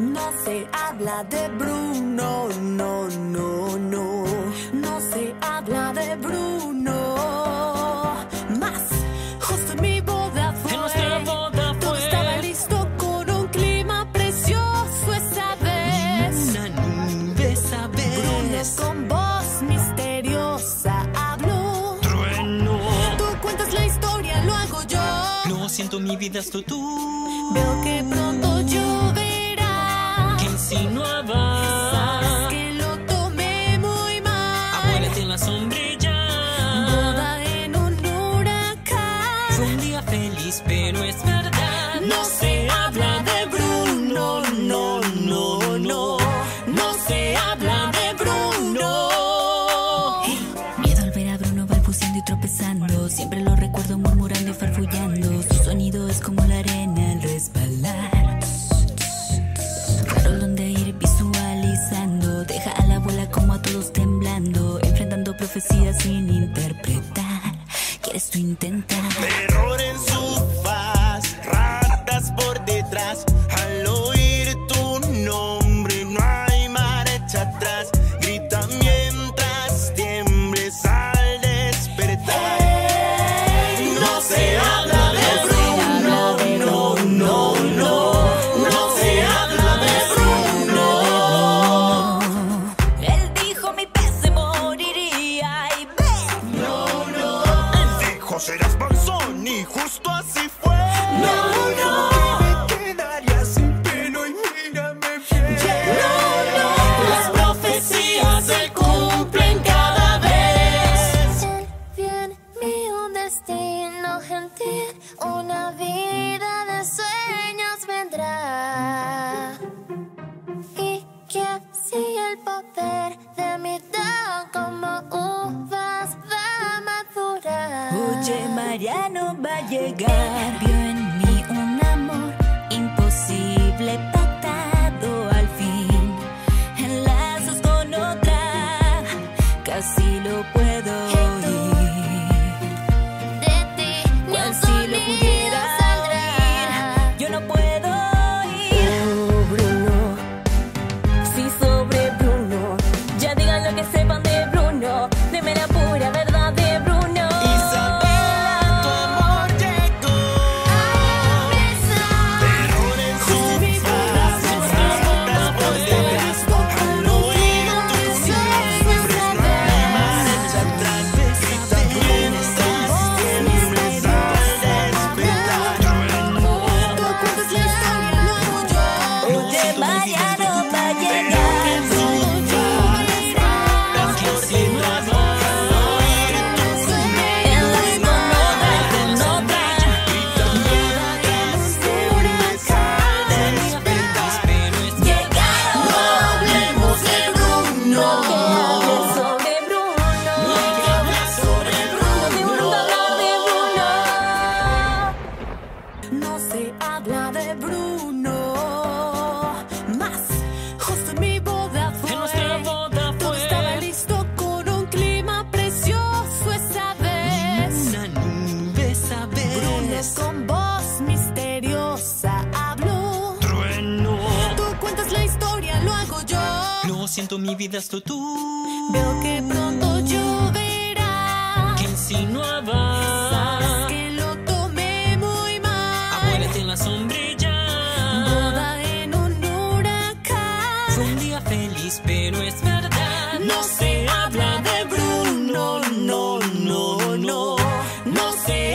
No se habla de Bruno, no, no, no. No se habla de Bruno. Más, justo en mi boda fue. En nuestra boda Todo fue. estaba listo con un clima precioso esa vez. Una nube esa Bruno vez. con voz misteriosa habló. Trueno. Tú cuentas la historia, lo hago yo. No siento mi vida, esto tú. Veo que pronto lloverá. Pero es verdad. No se habla de Bruno, no, no, no. No se habla de Bruno. Miedo al ver a Bruno balbuceando y tropezando. Siempre lo recuerdo murmurando y farfullando. Su sonido es como la arena al resbalar. Claro donde ir visualizando. Deja a la abuela como a todos temblando. Enfrentando profecías sin Oye, Mariano va a llegar. Vio en siento mi vida esto tú. Veo que pronto lloverá. Que insinuaba. Sabes que lo tomé muy mal. Acuérdate en la sombrilla. Boda en un huracán. Fue un día feliz, pero es verdad. No, no se habla de Bruno, no, no, no, no. No se